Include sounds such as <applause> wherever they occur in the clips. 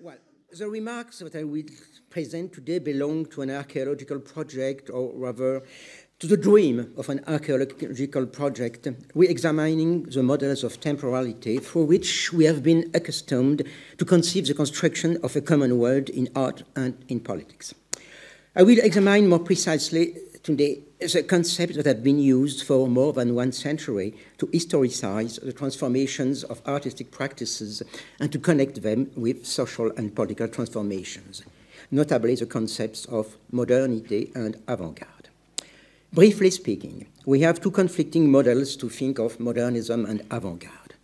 Well, the remarks that I will present today belong to an archaeological project, or rather to the dream of an archaeological project, re-examining the models of temporality through which we have been accustomed to conceive the construction of a common world in art and in politics. I will examine more precisely today the concepts that have been used for more than one century to historicize the transformations of artistic practices and to connect them with social and political transformations, notably the concepts of modernity and avant-garde. Briefly speaking, we have two conflicting models to think of modernism and avant-garde.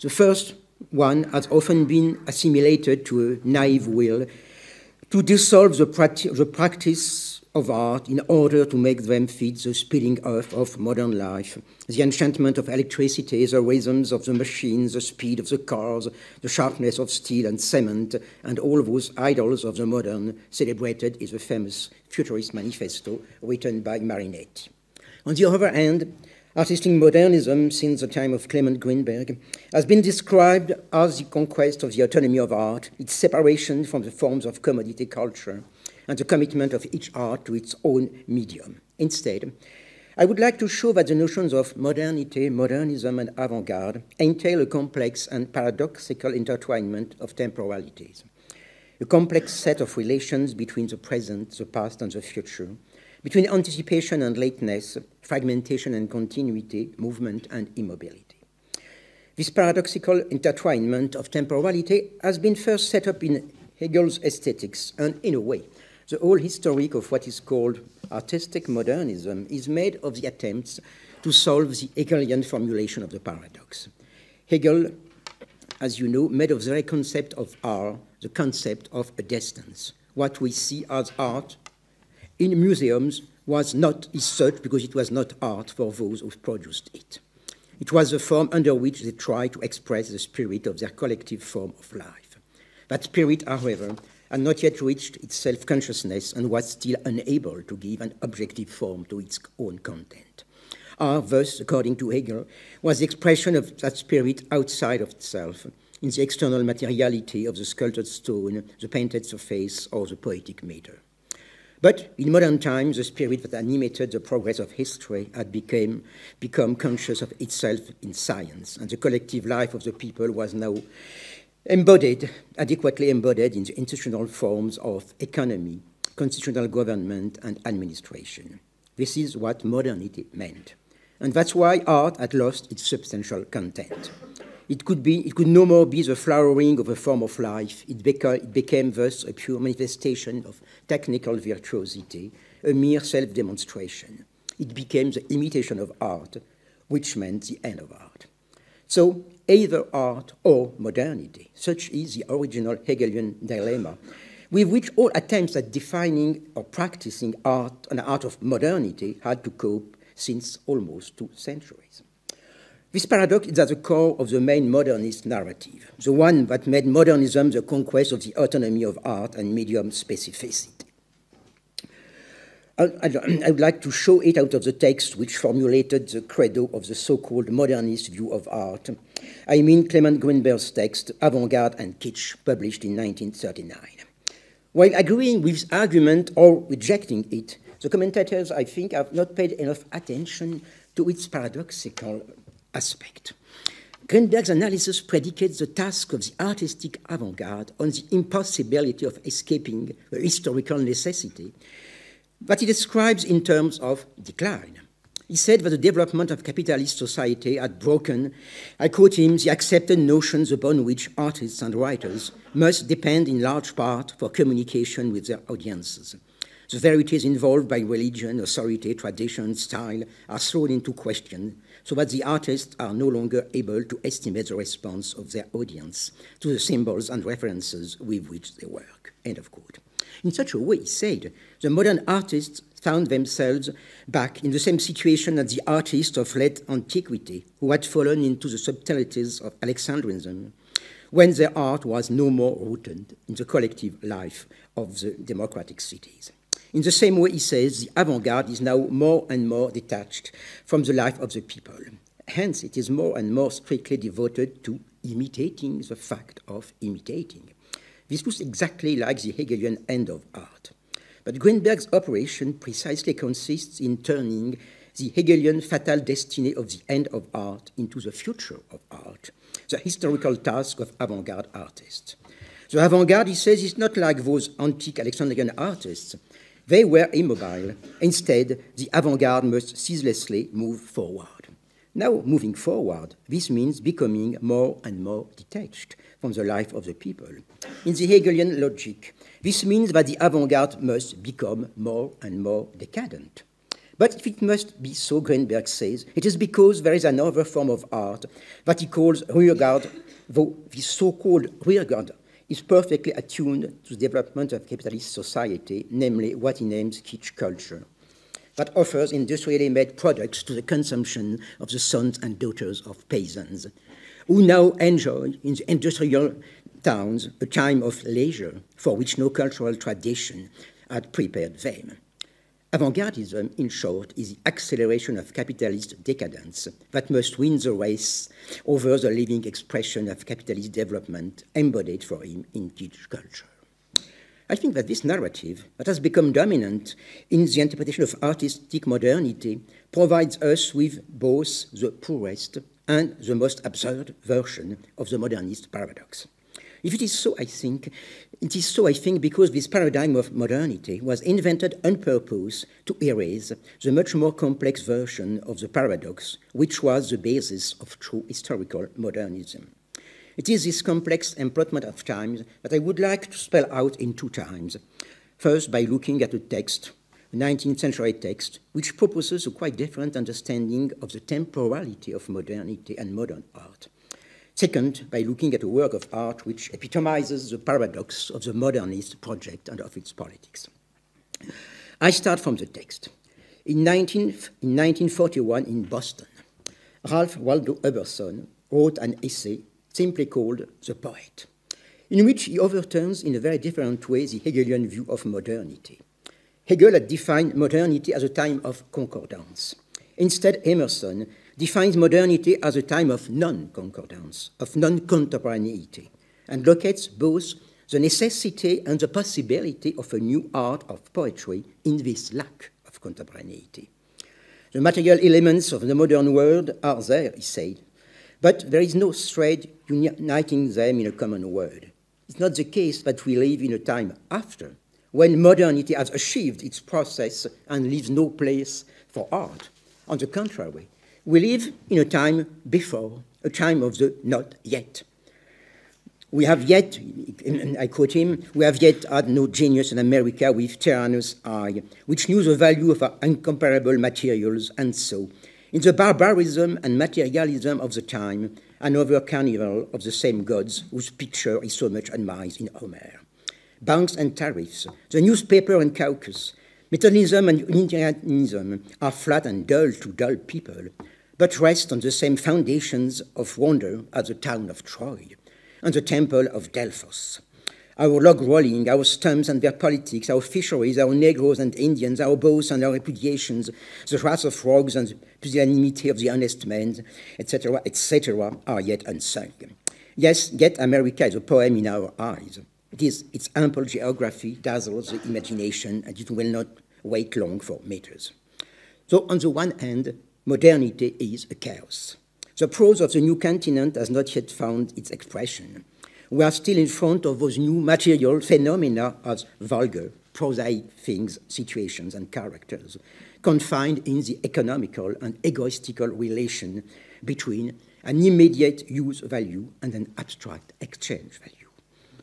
The first one has often been assimilated to a naive will to dissolve the, the practice of art in order to make them fit the speeding up of modern life, the enchantment of electricity, the rhythms of the machines, the speed of the cars, the sharpness of steel and cement, and all those idols of the modern celebrated in the famous Futurist Manifesto written by Marinetti. On the other hand, artistic modernism since the time of Clement Greenberg has been described as the conquest of the autonomy of art, its separation from the forms of commodity culture, and the commitment of each art to its own medium. Instead, I would like to show that the notions of modernity, modernism, and avant garde entail a complex and paradoxical intertwinement of temporalities, a complex set of relations between the present, the past, and the future, between anticipation and lateness, fragmentation and continuity, movement and immobility. This paradoxical intertwinement of temporality has been first set up in Hegel's aesthetics, and in a way, the whole historic of what is called artistic modernism is made of the attempts to solve the Hegelian formulation of the paradox. Hegel, as you know, made of the very concept of art the concept of a distance. What we see as art in museums was not is such because it was not art for those who produced it. It was the form under which they tried to express the spirit of their collective form of life. That spirit, however, had not yet reached its self-consciousness and was still unable to give an objective form to its own content. Art, thus, according to Hegel, was the expression of that spirit outside of itself, in the external materiality of the sculptured stone, the painted surface, or the poetic meter. But in modern times, the spirit that animated the progress of history had became, become conscious of itself in science, and the collective life of the people was now embodied, adequately embodied in the institutional forms of economy, constitutional government, and administration. This is what modernity meant. And that's why art had lost its substantial content. It could, be, it could no more be the flowering of a form of life. It, beca it became thus a pure manifestation of technical virtuosity, a mere self-demonstration. It became the imitation of art, which meant the end of art. So either art or modernity. Such is the original Hegelian dilemma, with which all attempts at defining or practicing art, an art of modernity, had to cope since almost two centuries. This paradox is at the core of the main modernist narrative, the one that made modernism the conquest of the autonomy of art and medium specificity. I, would like to show it out of the text which formulated the credo of the so-called modernist view of art. I mean Clement Greenberg's text, Avant-Garde and Kitsch, published in 1939. While agreeing with argument or rejecting it, the commentators, I think, have not paid enough attention to its paradoxical aspect. Greenberg's analysis predicates the task of the artistic avant-garde on the impossibility of escaping the historical necessity but he describes in terms of decline. He said that the development of capitalist society had broken, I quote him, the accepted notions upon which artists and writers must depend in large part for communication with their audiences. The verities involved by religion, authority, tradition, style are thrown into question, so that the artists are no longer able to estimate the response of their audience to the symbols and references with which they work. End of quote. In such a way, he said, the modern artists found themselves back in the same situation as the artists of late antiquity who had fallen into the subtleties of Alexandrianism when their art was no more rooted in the collective life of the democratic cities. In the same way, he says, the avant-garde is now more and more detached from the life of the people. Hence, it is more and more strictly devoted to imitating the fact of imitating. This looks exactly like the Hegelian end of art. But Greenberg's operation precisely consists in turning the Hegelian fatal destiny of the end of art into the future of art, the historical task of avant garde artists. The avant garde, he says, is not like those antique Alexandrian artists. They were immobile. Instead, the avant garde must ceaselessly move forward. Now, moving forward, this means becoming more and more detached from the life of the people. In the Hegelian logic, this means that the avant garde must become more and more decadent. But if it must be so, Greenberg says, it is because there is another form of art that he calls rearguard, though the so called rearguard is perfectly attuned to the development of capitalist society, namely what he names kitsch culture, that offers industrially made products to the consumption of the sons and daughters of peasants, who now enjoy in the industrial towns a time of leisure for which no cultural tradition had prepared them. Avant-gardism, in short, is the acceleration of capitalist decadence that must win the race over the living expression of capitalist development embodied for him in kitsch culture. I think that this narrative, that has become dominant in the interpretation of artistic modernity, provides us with both the poorest and the most absurd version of the modernist paradox. If it is so, I think, it is so, I think, because this paradigm of modernity was invented on purpose to erase the much more complex version of the paradox, which was the basis of true historical modernism. It is this complex employment of times that I would like to spell out in two times. First, by looking at a text, a 19th century text, which proposes a quite different understanding of the temporality of modernity and modern art. Second, by looking at a work of art which epitomizes the paradox of the modernist project and of its politics. I start from the text. In, 19, in 1941 in Boston, Ralph Waldo Emerson wrote an essay simply called The Poet, in which he overturns in a very different way the Hegelian view of modernity. Hegel had defined modernity as a time of concordance. Instead, Emerson defines modernity as a time of non concordance, of non contemporaneity, and locates both the necessity and the possibility of a new art of poetry in this lack of contemporaneity. The material elements of the modern world are there, he said, but there is no thread uniting them in a common word. It's not the case that we live in a time after, when modernity has achieved its process and leaves no place for art. On the contrary, we live in a time before, a time of the not yet. We have yet, I quote him, we have yet had no genius in America with tyrannous eye, which knew the value of our incomparable materials, and so, in the barbarism and materialism of the time, another carnival of the same gods whose picture is so much admired in Homer. Banks and tariffs, the newspaper and caucus, Methodism and Unitarianism are flat and dull to dull people, but rest on the same foundations of wonder as the town of Troy and the temple of Delphos. Our log rolling, our stumps and their politics, our fisheries, our Negroes and Indians, our bows and our repudiations, the wrath of frogs and the pusillanimity of the honest men, etc., etc., are yet unsung. Yes, yet America is a poem in our eyes. It is its ample geography dazzles the imagination, and it will not wait long for meters. So, on the one hand, modernity is a chaos. The prose of the new continent has not yet found its expression. We are still in front of those new material phenomena as vulgar, prosaic things, situations, and characters, confined in the economical and egoistical relation between an immediate use value and an abstract exchange value.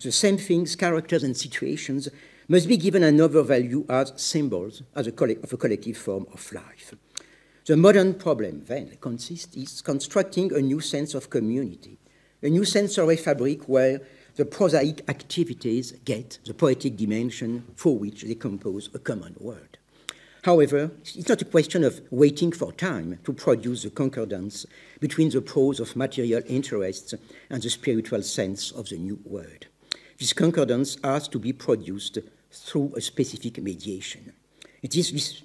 The same things, characters, and situations must be given another value as symbols as a of a collective form of life. The modern problem, then, consists in constructing a new sense of community, a new sensory fabric where the prosaic activities get the poetic dimension for which they compose a common world. However, it's not a question of waiting for time to produce the concordance between the prose of material interests and the spiritual sense of the new word. This concordance has to be produced through a specific mediation. It is this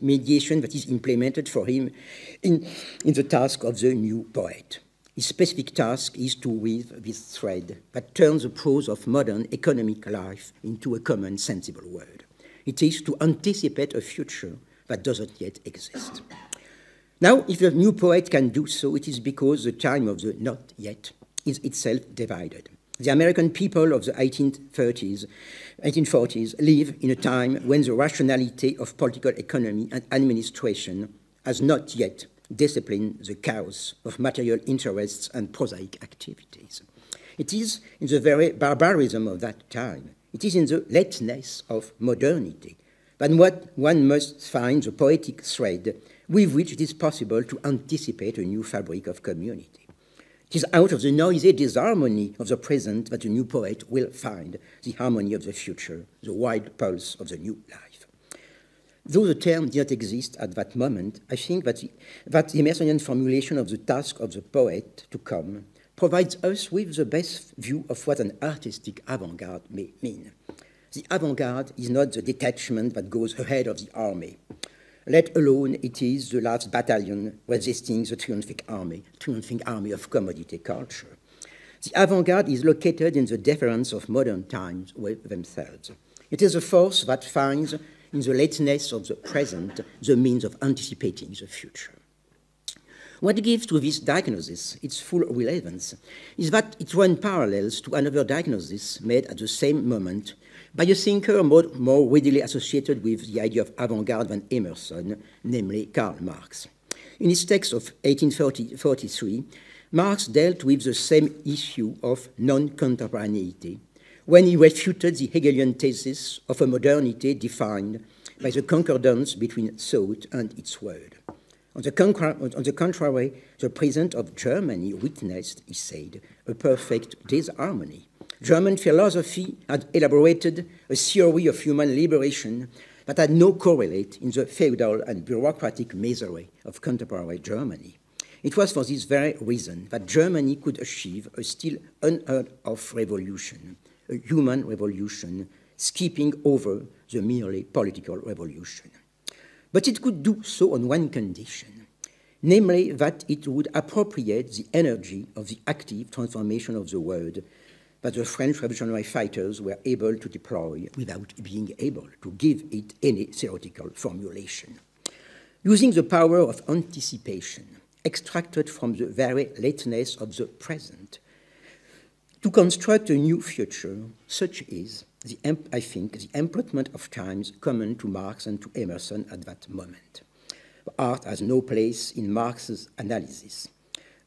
mediation that is implemented for him in, in the task of the new poet. His specific task is to weave this thread that turns the prose of modern economic life into a common sensible word. It is to anticipate a future that doesn't yet exist. Now, if the new poet can do so, it is because the time of the not yet is itself divided. The American people of the 1830s, 1840s live in a time when the rationality of political economy and administration has not yet disciplined the chaos of material interests and prosaic activities. It is in the very barbarism of that time, it is in the lateness of modernity, that what one must find the poetic thread with which it is possible to anticipate a new fabric of community. It is out of the noisy disharmony of the present that the new poet will find the harmony of the future, the wild pulse of the new life. Though the term did not exist at that moment, I think that the, that the Emersonian formulation of the task of the poet to come provides us with the best view of what an artistic avant-garde may mean. The avant-garde is not the detachment that goes ahead of the army, let alone it is the last battalion resisting the triumphing army, triumphing army of commodity culture. The avant-garde is located in the difference of modern times with themselves. It is a force that finds in the lateness of the present the means of anticipating the future. What gives to this diagnosis its full relevance is that it runs parallels to another diagnosis made at the same moment by a thinker more, more readily associated with the idea of avant-garde than Emerson, namely Karl Marx. In his text of 1843, Marx dealt with the same issue of non-contemporaneity, when he refuted the Hegelian thesis of a modernity defined by the concordance between thought and its word. On the, on the, contrary, the President of Germany witnessed, he said, a perfect disharmony. German philosophy had elaborated a theory of human liberation that had no correlate in the feudal and bureaucratic misery of contemporary Germany. It was for this very reason that Germany could achieve a still unheard of revolution, a human revolution, skipping over the merely political revolution. But it could do so on one condition, namely that it would appropriate the energy of the active transformation of the world that the French revolutionary fighters were able to deploy without being able to give it any theoretical formulation. Using the power of anticipation extracted from the very lateness of the present, to construct a new future, such is, the, I think, the employment of times common to Marx and to Emerson at that moment. Art has no place in Marx's analysis,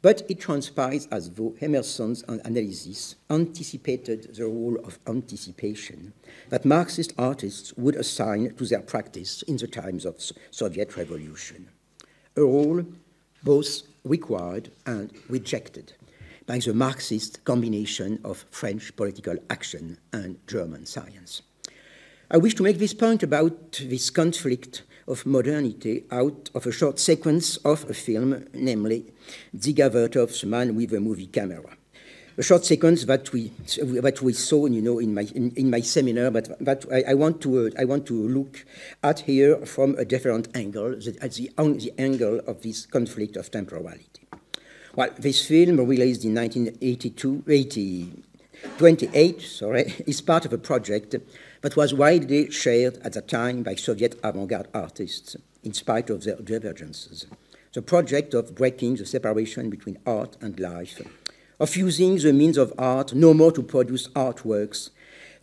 but it transpires as though Emerson's analysis anticipated the role of anticipation that Marxist artists would assign to their practice in the times of Soviet revolution, a role both required and rejected by the Marxist combination of French political action and German science. I wish to make this point about this conflict of modernity out of a short sequence of a film, namely Dziga Vertov's Man with a Movie Camera. A short sequence that we, that we saw, you know, in my, in, in my seminar, but that I, I want to, uh, I want to look at here from a different angle, at the, the angle of this conflict of temporality. Well, this film, released in 1982, 80, 28, sorry, <laughs> is part of a project that was widely shared at the time by Soviet avant-garde artists, in spite of their divergences. The project of breaking the separation between art and life, of using the means of art no more to produce artworks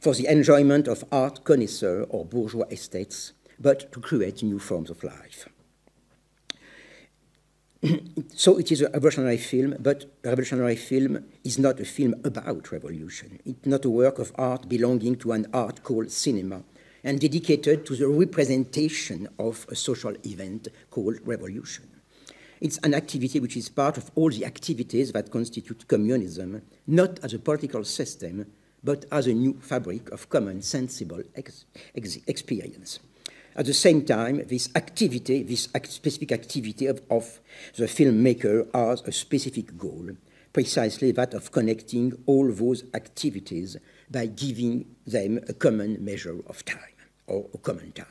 for the enjoyment of art connoisseurs or bourgeois estates, but to create new forms of life. <clears throat> so it is a revolutionary film, but a revolutionary film is not a film about revolution. It's not a work of art belonging to an art called cinema and dedicated to the representation of a social event called revolution. It's an activity which is part of all the activities that constitute communism, not as a political system, but as a new fabric of common sensible ex ex experience. At the same time, this activity, this act specific activity of, of the filmmaker has a specific goal, precisely that of connecting all those activities by giving them a common measure of time, or a common time.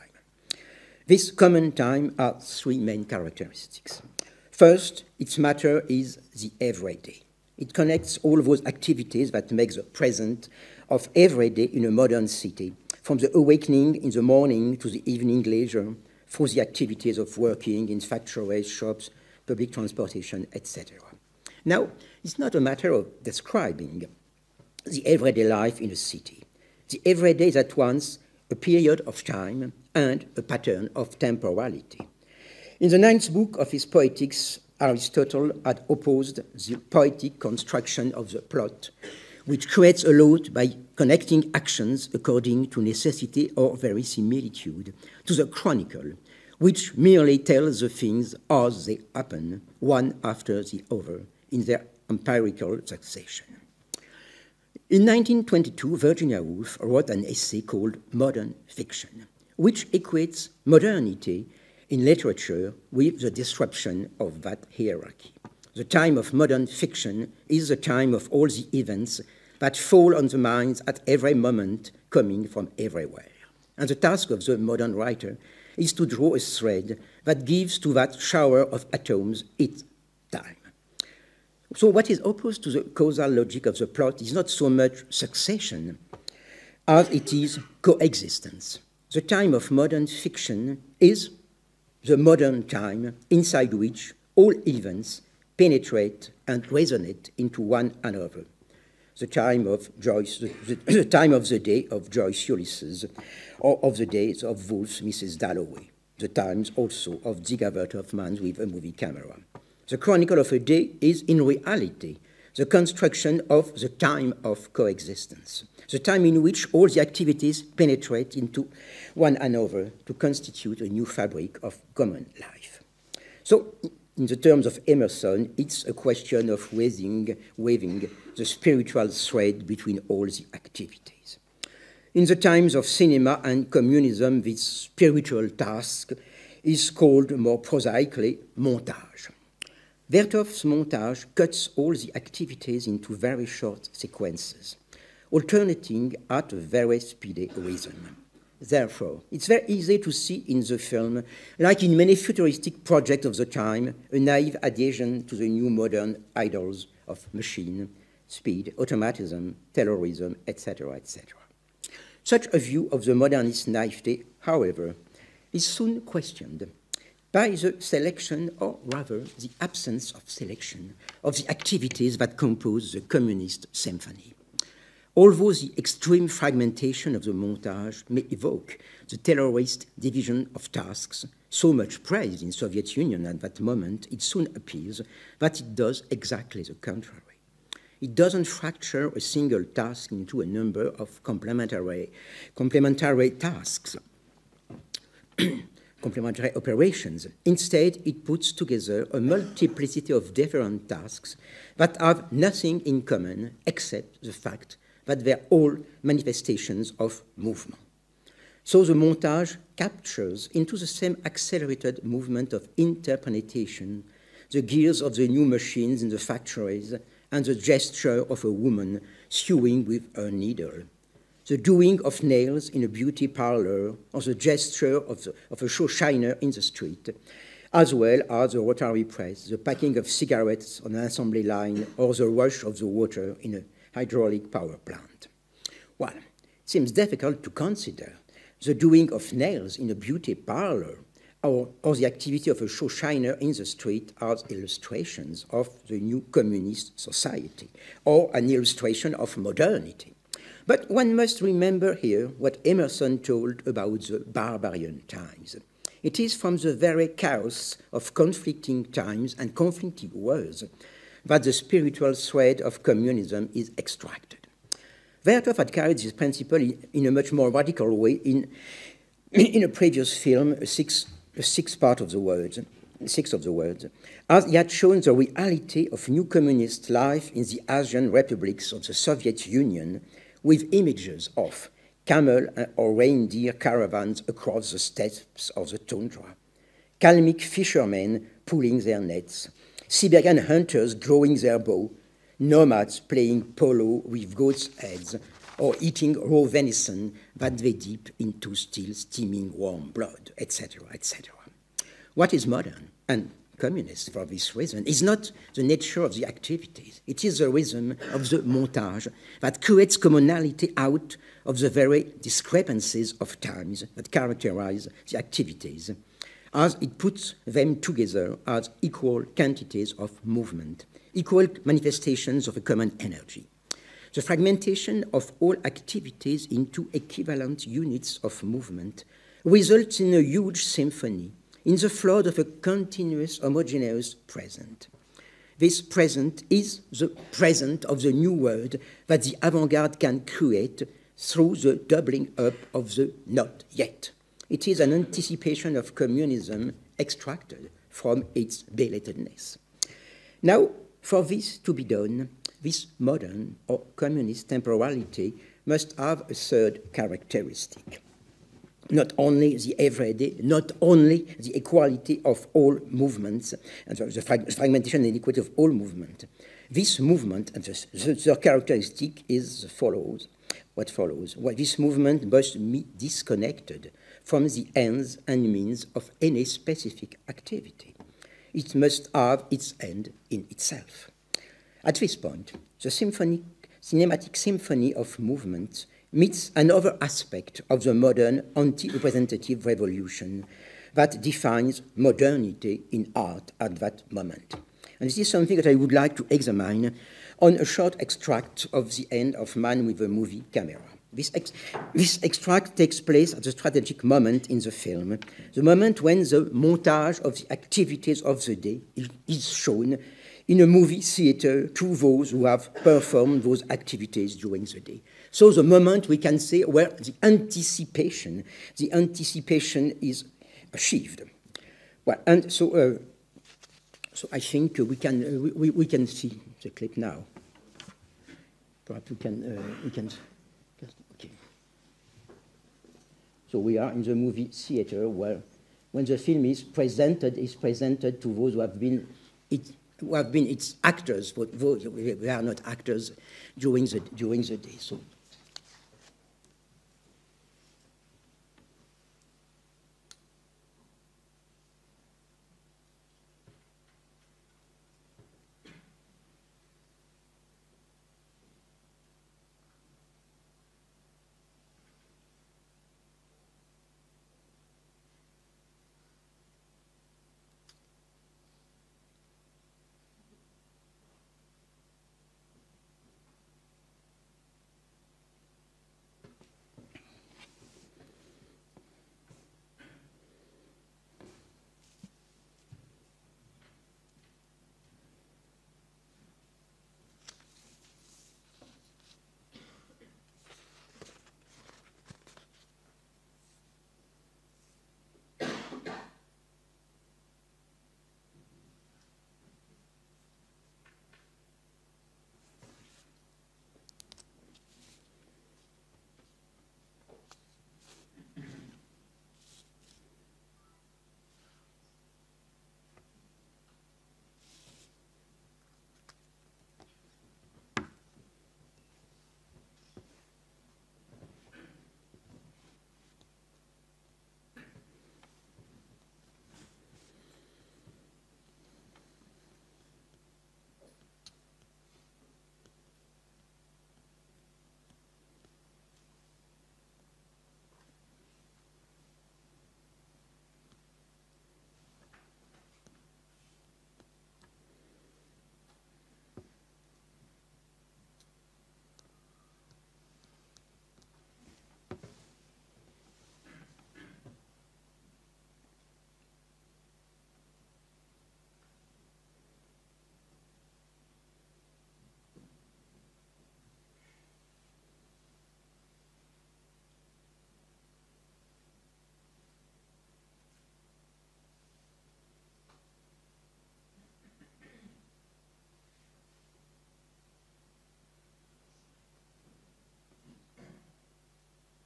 This common time has three main characteristics. First, its matter is the everyday. It connects all those activities that make the present of every day in a modern city, from the awakening in the morning to the evening leisure, through the activities of working in factories, shops, public transportation, etc. Now, it's not a matter of describing the everyday life in a city. The everyday is at once a period of time and a pattern of temporality. In the ninth book of his Poetics, Aristotle had opposed the poetic construction of the plot, which creates a load by connecting actions according to necessity or verisimilitude, to the chronicle, which merely tells the things as they happen, one after the other, in their empirical succession. In 1922, Virginia Woolf wrote an essay called Modern Fiction, which equates modernity in literature with the disruption of that hierarchy. The time of modern fiction is the time of all the events that fall on the minds at every moment, coming from everywhere. And the task of the modern writer is to draw a thread that gives to that shower of atoms its time. So, what is opposed to the causal logic of the plot is not so much succession as it is coexistence. The time of modern fiction is the modern time inside which all events penetrate and resonate into one another. The time of Joyce, the, the, time of the day of Joyce Ulysses, or of the days of Woolf's Mrs. Dalloway, the times also of Dziga Hoffman with a movie camera. The chronicle of a day is in reality the construction of the time of coexistence, the time in which all the activities penetrate into one another to constitute a new fabric of common life. So, in the terms of Emerson, it's a question of weaving, weaving the spiritual thread between all the activities. In the times of cinema and communism, this spiritual task is called more prosaically montage. Vertov's montage cuts all the activities into very short sequences, alternating at a very speedy rhythm. Therefore, it's very easy to see in the film, like in many futuristic projects of the time, a naive adhesion to the new modern idols of machine, speed, automatism, Taylorism, etc., etc. Such a view of the modernist naivety, however, is soon questioned by the selection, or rather the absence of selection, of the activities that compose the communist symphony. Although the extreme fragmentation of the montage may evoke the Taylorist division of tasks, so much praised in Soviet Union at that moment, it soon appears that it does exactly the contrary. It doesn't fracture a single task into a number of complementary, complementary tasks, <clears throat> complementary operations. Instead, it puts together a multiplicity of different tasks that have nothing in common except the fact that they're all manifestations of movement. So the montage captures into the same accelerated movement of interpenetration the gears of the new machines in the factories and the gesture of a woman sewing with her needle, the doing of nails in a beauty parlor, or the gesture of, the, of a in the street, as well as the rotary press, the packing of cigarettes on an assembly line, or the rush of the water in a hydraulic power plant. Well, it seems difficult to consider the doing of nails in a beauty parlor or, or, the activity of a shoe shiner in the street as illustrations of the new communist society or an illustration of modernity. But one must remember here what Emerson told about the barbarian times. It is from the very chaos of conflicting times and conflicting words that the spiritual thread of communism is extracted. Vertov had carried this principle in a much more radical way in, in a previous film, a six, six part of the words, six of the words, as he had shown the reality of new communist life in the Asian republics of the Soviet Union with images of camel uh, or reindeer caravans across the steppes of the tundra, Kalmyk fishermen pulling their nets, Siberian hunters drawing their bow, nomads playing polo with goats' heads, or eating raw venison that they dip into still steaming warm blood, etc., etc. What is modern, and communist for this reason is not the nature of the activities. It is the rhythm of the montage that creates commonality out of the very discrepancies of times that characterize the activities, as it puts them together as equal quantities of movement, equal manifestations of a common energy. The fragmentation of all activities into equivalent units of movement results in a huge symphony in the flood of a continuous homogeneous present. This present is the present of the new world that the avant-garde can create through the doubling up of the not yet. It is an anticipation of communism extracted from its belatedness. Now, for this to be done, this modern or communist temporality must have a third characteristic not only the everyday, not only the equality of all movements, and the fragmentation and equality of all movement. This movement, and the, the, the characteristic is follows, what follows. Well, this movement must be disconnected from the ends and means of any specific activity. It must have its end in itself. At this point, the symphonic, cinematic symphony of movements meets another aspect of the modern anti-representative revolution that defines modernity in art at that moment. And this is something that I would like to examine on a short extract of the end of Man with a Movie Camera. This, ex this, extract takes place at a strategic moment in the film, the moment when the montage of the activities of the day is shown in a movie theater to those who have performed those activities during the day. So the moment we can say where the anticipation, the anticipation is achieved. Well, and so, uh, so I think we can uh, we, we can see the clip now. Perhaps we can uh, we can. Okay. So we are in the movie theater where, when the film is presented, is presented to those who have been it, who have been its actors, but we are not actors during the during the day. So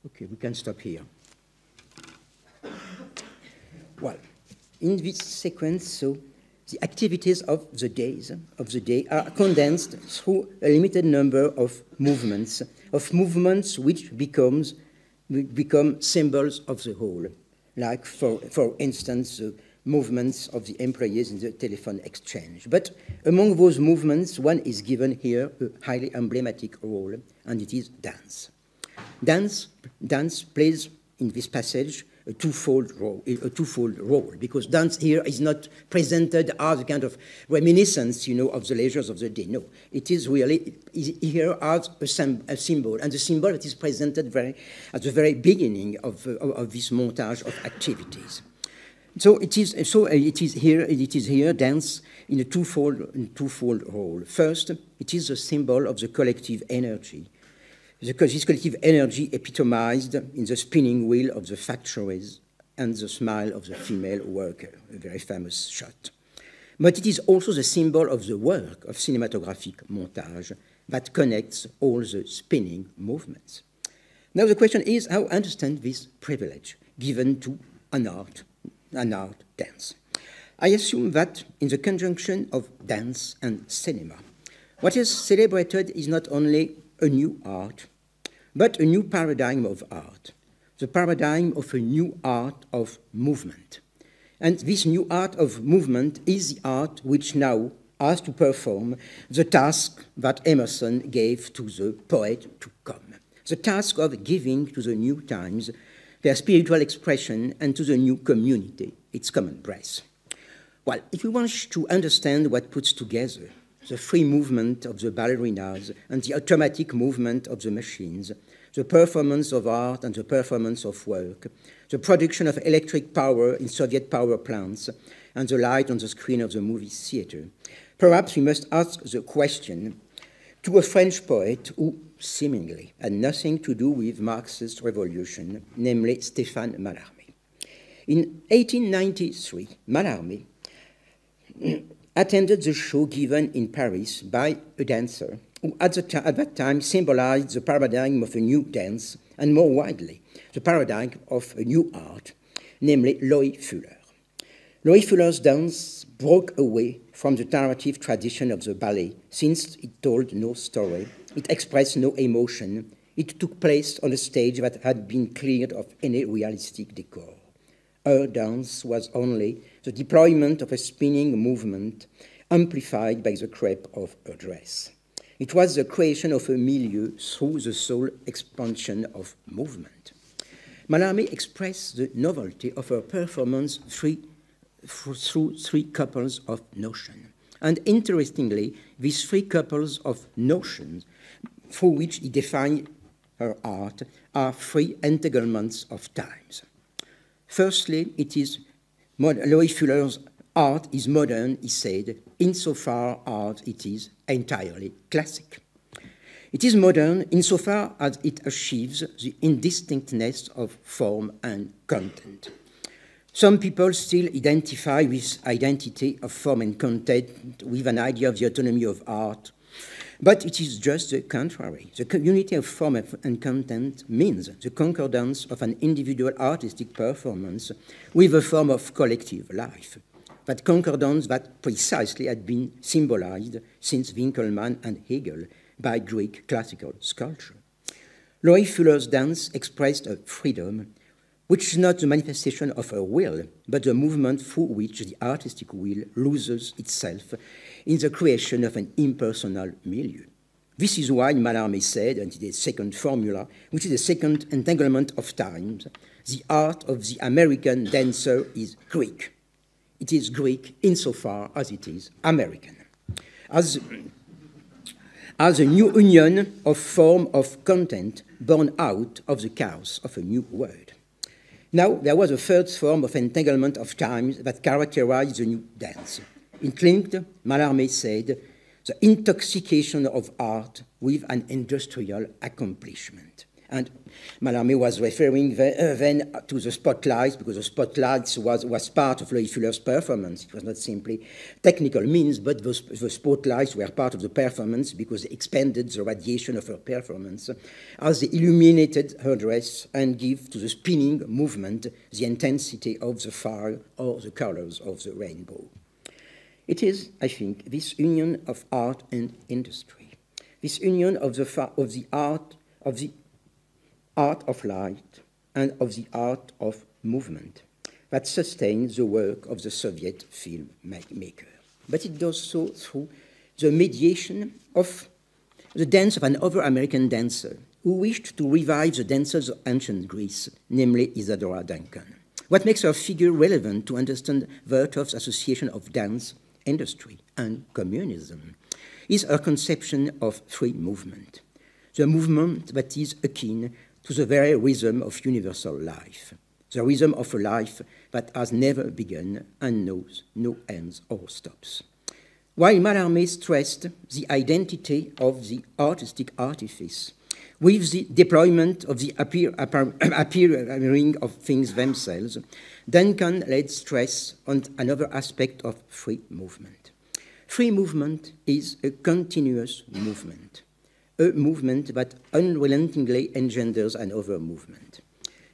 Okay, we can stop here. Well, in this sequence, so the activities of the days of the day are condensed through a limited number of movements, of movements which becomes become symbols of the whole. Like, for, for instance, the movements of the employees in the telephone exchange. But among those movements, one is given here a highly emblematic role, and it is dance. Dance, dance plays in this passage a twofold role, a twofold role, because dance here is not presented as a kind of reminiscence, you know, of the leisures of the day. No, it is really here as a, a symbol, and the symbol that is presented very, at the very beginning of, uh, of this montage of activities. So it is. So it is here. It is here. Dance in a twofold, in twofold role. First, it is a symbol of the collective energy this collective energy epitomized in the spinning wheel of the factories and the smile of the female worker, a very famous shot. But it is also the symbol of the work of cinematographic montage that connects all the spinning movements. Now the question is how understand this privilege given to an art, an art dance. I assume that in the conjunction of dance and cinema, what is celebrated is not only a new art, but a new paradigm of art, the paradigm of a new art of movement. And this new art of movement is the art which now has to perform the task that Emerson gave to the poet to come the task of giving to the new times their spiritual expression and to the new community its common breath. Well, if we want to understand what puts together the free movement of the ballerinas and the automatic movement of the machines, the performance of art and the performance of work, the production of electric power in Soviet power plants, and the light on the screen of the movie theater. Perhaps we must ask the question to a French poet who seemingly had nothing to do with Marxist revolution, namely Stéphane Mallarmé. In 1893, Mallarmé attended the show given in Paris by a dancer who at, at, that time symbolized the paradigm of a new dance and more widely the paradigm of a new art, namely Loie Fuller. Loie Fuller's dance broke away from the narrative tradition of the ballet since it told no story, it expressed no emotion, it took place on a stage that had been cleared of any realistic decor. Her dance was only the deployment of a spinning movement amplified by the crepe of her dress. It was the creation of a milieu through the sole expansion of movement. Mallarmé expressed the novelty of her performance through, through three couples of notion. And interestingly, these three couples of notions through which he defined her art are three entanglements of times. Firstly, it is Loie Fuller's art is modern, he said, insofar as it is entirely classic. It is modern insofar as it achieves the indistinctness of form and content. Some people still identify with identity of form and content with an idea of the autonomy of art, but it is just the contrary. The unity of form and content means the concordance of an individual artistic performance with a form of collective life. That concordance that precisely had been symbolized since Winckelmann and Hegel by Greek classical sculpture. Loie Fuller's dance expressed a freedom which is not the manifestation of a will, but the movement through which the artistic will loses itself in the creation of an impersonal milieu. This is why Mallarmé said, and the second formula, which is the second entanglement of times, the art of the American dancer is Greek. It is Greek insofar as it is American. As, as a new union of form of content born out of the chaos of a new world. Now, there was a third form of entanglement of times that characterized the new dance. In Klimt, Mallarmé said, the intoxication of art with an industrial accomplishment. And Mallarmé was referring uh, then to the spotlights, because the spotlights was, was part of Loie Fuller's performance. It was not simply technical means, but the, the spotlights were part of the performance because they expanded the radiation of her performance as they illuminated her dress and give to the spinning movement the intensity of the fire or the colors of the rainbow. It is, I think, this union of art and industry, this union of the, of the art of the art of light and of the art of movement that sustained the work of the Soviet filmmaker. But it does so through the mediation of the dance of an other American dancer who wished to revive the dancers of ancient Greece, namely Isadora Duncan. What makes her figure relevant to understand Vertov's association of dance, industry, and communism is her conception of free movement, the movement that is akin to the very rhythm of universal life, the rhythm of a life that has never begun and knows no ends or stops. While Mallarmé stressed the identity of the artistic artifice with the deployment of the appear, appear, <coughs> appearing of things themselves, Duncan laid stress on another aspect of free movement. Free movement is a continuous movement, a movement that unrelentingly engenders another movement.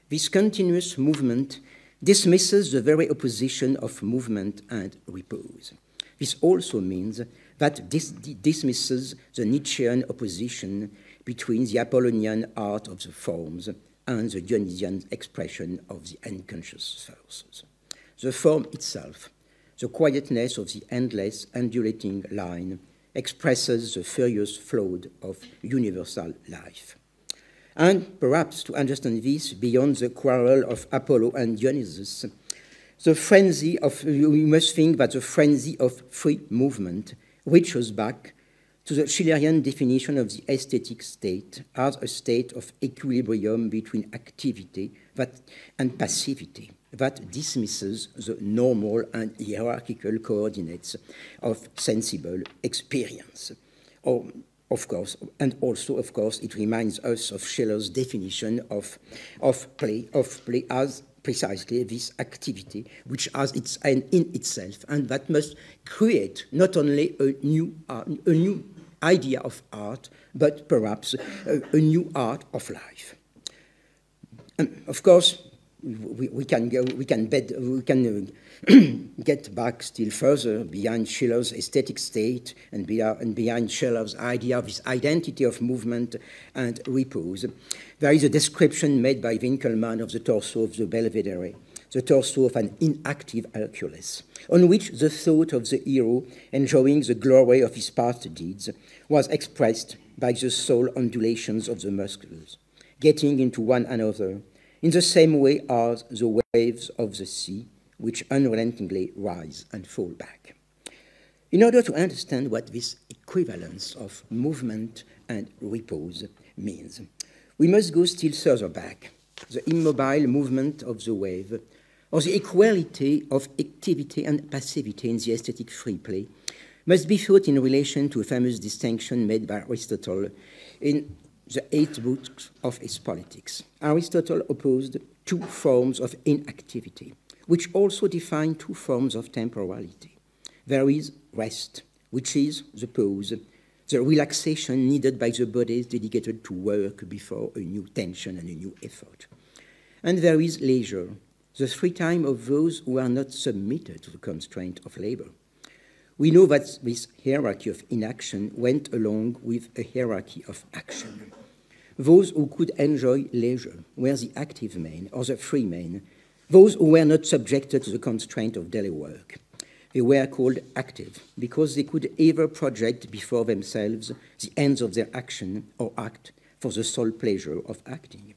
This continuous movement dismisses the very opposition of movement and repose. This also means that this dismisses the Nietzschean opposition between the Apollonian art of the forms and the Dionysian expression of the unconscious forces. The form itself, the quietness of the endless undulating line, expresses the furious flow of universal life. And perhaps to understand this beyond the quarrel of Apollo and Dionysus, the frenzy of, we must think that the frenzy of free movement reaches back to the Schillerian definition of the aesthetic state as a state of equilibrium between activity and passivity that dismisses the normal and hierarchical coordinates of sensible experience. Or, of course, and also, of course, it reminds us of Schiller's definition of, of, play, of play as precisely this activity, which has its end in itself, and that must create not only a new, uh, a new idea of art, but perhaps a, a new art of life. And of course, we, we can go, we can bet, we can uh, <clears throat> get back still further behind Schiller's aesthetic state and, be, and behind Schiller's idea of his identity of movement and repose. There is a description made by Winckelmann of the torso of the Belvedere, the torso of an inactive Hercules, on which the thought of the hero enjoying the glory of his past deeds was expressed by the sole undulations of the muscles, getting into one another in the same way as the waves of the sea, which unrelentingly rise and fall back. In order to understand what this equivalence of movement and repose means, we must go still further back, the immobile movement of the wave, or the equality of activity and passivity in the aesthetic free play, must be thought in relation to a famous distinction made by Aristotle in the eight books of his Politics. Aristotle opposed two forms of inactivity, which also define two forms of temporality. There is rest, which is the pause, the relaxation needed by the bodies dedicated to work before a new tension and a new effort. And there is leisure, the free time of those who are not submitted to the constraint of labor. We know that this hierarchy of inaction went along with a hierarchy of action. Those who could enjoy leisure were the active men or the free men, those who were not subjected to the constraint of daily work. They were called active because they could either project before themselves the ends of their action or act for the sole pleasure of acting.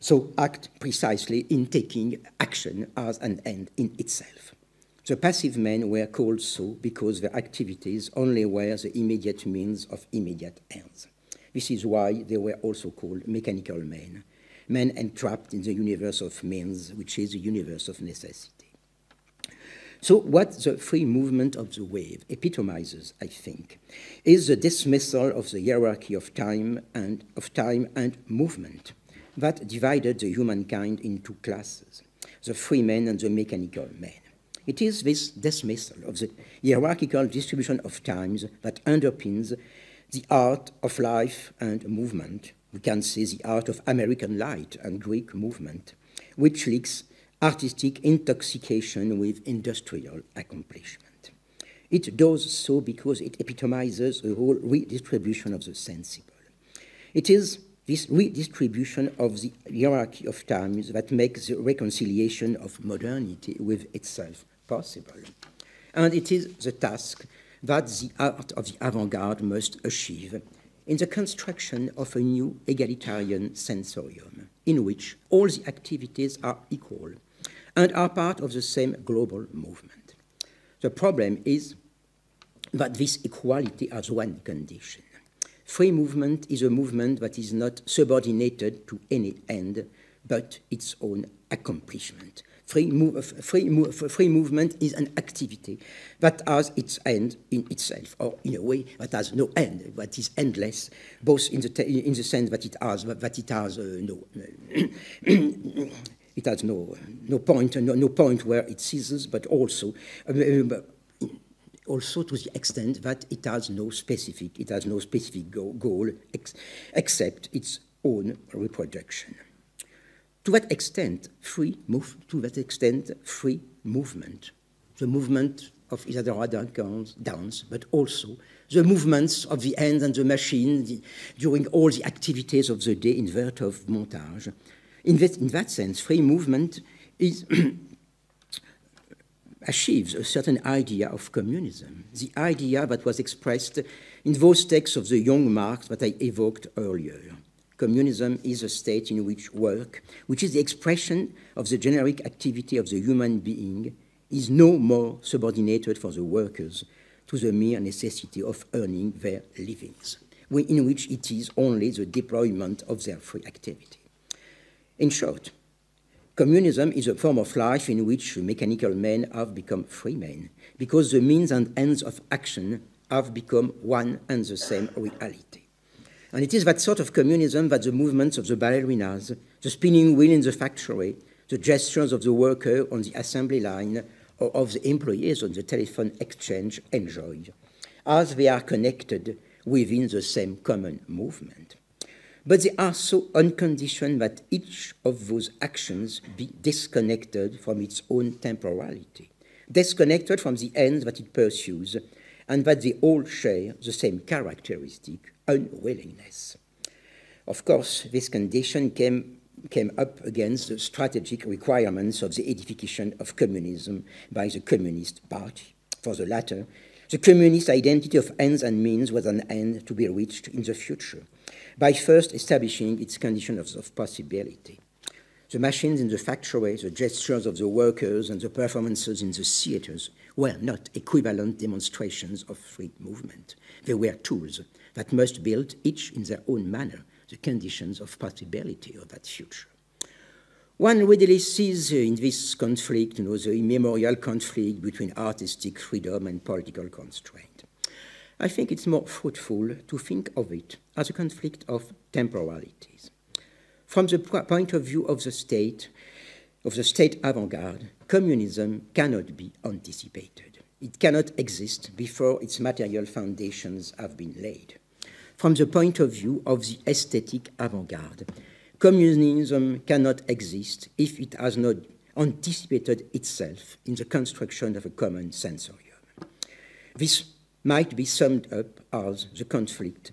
So, act precisely in taking action as an end in itself. The passive men were called so because their activities only were the immediate means of immediate ends. This is why they were also called mechanical men, men entrapped in the universe of means, which is the universe of necessity. So, what the free movement of the wave epitomizes, I think, is the dismissal of the hierarchy of time and of time and movement that divided the humankind into classes, the free men and the mechanical men. It is this dismissal of the hierarchical distribution of times that underpins the art of life and movement. We can say the art of American light and Greek movement, which links artistic intoxication with industrial accomplishment. It does so because it epitomizes a whole redistribution of the sensible. It is this redistribution of the hierarchy of times that makes the reconciliation of modernity with itself possible. And it is the task that the art of the avant garde must achieve in the construction of a new egalitarian sensorium, in which all the activities are equal and are part of the same global movement. The problem is that this equality has one condition. Free movement is a movement that is not subordinated to any end, but its own accomplishment. Free, free, free movement is an activity that has its end in itself, or in a way that has no end, that is endless, both in the, in the sense that it has, that it has uh, no, <clears throat> it has no, no point, no, no point where it ceases, but also, uh, also to the extent that it has no specific, it has no specific go goal ex except its own reproduction. To that extent, free move, to that extent, free movement, the movement of Isadora Duncan's dance, but also the movements of the hands and the machine the, during all the activities of the day in Vertov montage. In that, in that sense, free movement is <clears throat> achieves a certain idea of communism, the idea that was expressed in those texts of the young Marx that I evoked earlier. Communism is a state in which work, which is the expression of the generic activity of the human being, is no more subordinated for the workers to the mere necessity of earning their livings, in which it is only the deployment of their free activity. In short, communism is a form of life in which mechanical men have become free men, because the means and ends of action have become one and the same reality. And it is that sort of communism that the movements of the ballerinas, the spinning wheel in the factory, the gestures of the worker on the assembly line, or of the employees on the telephone exchange enjoy, as they are connected within the same common movement. But they are so unconditioned that each of those actions be disconnected from its own temporality, disconnected from the ends that it pursues, and that they all share the same characteristic unwillingness. Of course, this condition came, came up against the strategic requirements of the edification of communism by the Communist Party. For the latter, the communist identity of ends and means was an end to be reached in the future by first establishing its conditions of, of possibility. The machines in the factory, the gestures of the workers, and the performances in the theaters were not equivalent demonstrations of free movement. They were tools that must build, each in their own manner, the conditions of possibility of that future. One readily sees in this conflict, you know, the immemorial conflict between artistic freedom and political constraint. I think it's more fruitful to think of it as a conflict of temporalities. From the point of view of the state, of the state avant-garde, communism cannot be anticipated. It cannot exist before its material foundations have been laid from the point of view of the aesthetic avant-garde. Communism cannot exist if it has not anticipated itself in the construction of a common sensorium. This might be summed up as the conflict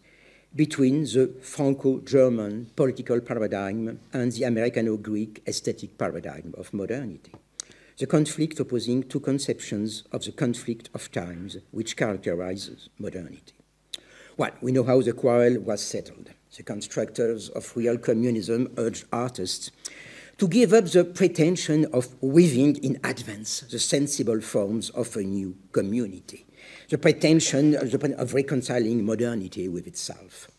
between the Franco-German political paradigm and the Americano-Greek aesthetic paradigm of modernity. The conflict opposing two conceptions of the conflict of times which characterizes modernity. Well, we know how the quarrel was settled. The constructors of real communism urged artists to give up the pretension of weaving in advance the sensible forms of a new community, the pretension of reconciling modernity with itself.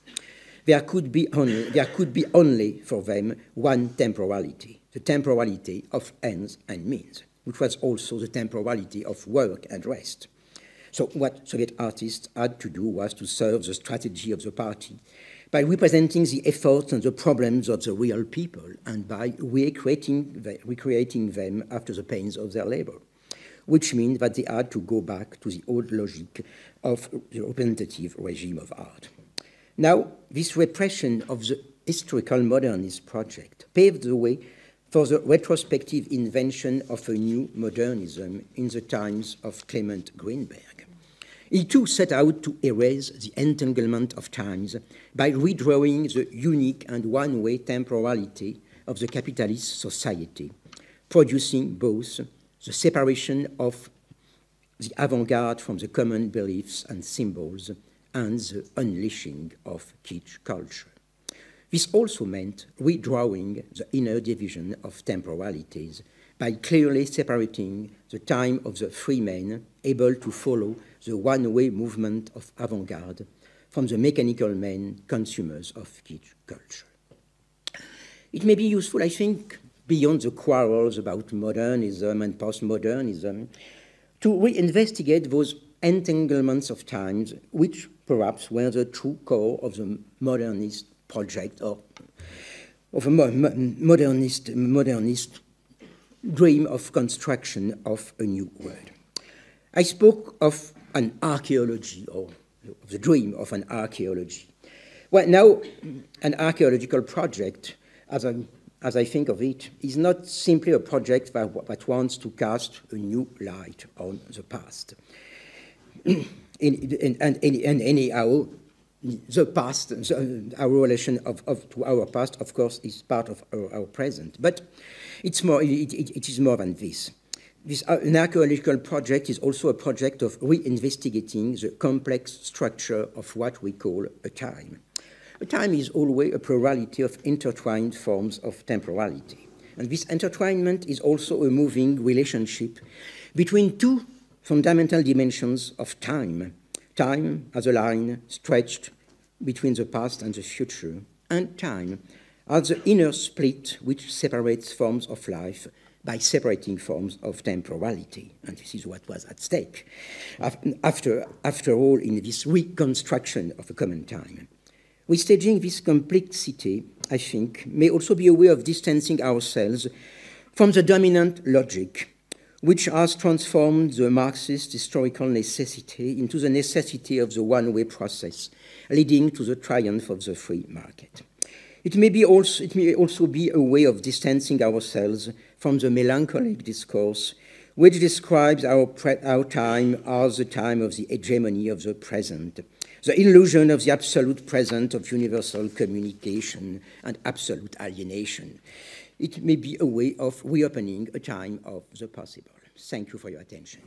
There could be only, there could be only for them one temporality, the temporality of ends and means, which was also the temporality of work and rest. So what Soviet artists had to do was to serve the strategy of the party by representing the efforts and the problems of the real people and by recreating, recreating them after the pains of their labor, which means that they had to go back to the old logic of the representative regime of art. Now, this repression of the historical modernist project paved the way for the retrospective invention of a new modernism in the times of Clement Greenberg. He too set out to erase the entanglement of times by redrawing the unique and one way temporality of the capitalist society, producing both the separation of the avant garde from the common beliefs and symbols and the unleashing of kitsch culture. This also meant redrawing the inner division of temporalities by clearly separating the time of the free men able to follow the one-way movement of avant-garde from the mechanical men consumers of kitsch culture. It may be useful, I think, beyond the quarrels about modernism and postmodernism, to reinvestigate those entanglements of times which perhaps were the true core of the modernist project or of a modernist, modernist dream of construction of a new world. I spoke of an archaeology or of the dream of an archaeology. Well, now, an archaeological project, as I, as I think of it, is not simply a project that, that wants to cast a new light on the past. <clears throat> in, in, and, and, anyhow, the past, the, our relation of, of, to our past, of course, is part of our, our present. But it's more, it, it, it is more than this. This uh, an archaeological project is also a project of reinvestigating the complex structure of what we call a time. A time is always a plurality of intertwined forms of temporality. And this intertwinement is also a moving relationship between two fundamental dimensions of time. Time as a line stretched between the past and the future, and time as the inner split which separates forms of life by separating forms of temporality. And this is what was at stake. After, after all, in this reconstruction of a common time. Restaging this complexity, I think, may also be a way of distancing ourselves from the dominant logic which has transformed the Marxist historical necessity into the necessity of the one-way process, leading to the triumph of the free market. It may, be also, it may also be a way of distancing ourselves from the melancholic discourse which describes our, our time as the time of the hegemony of the present, the illusion of the absolute present of universal communication and absolute alienation. It may be a way of reopening a time of the possible. Thank you for your attention.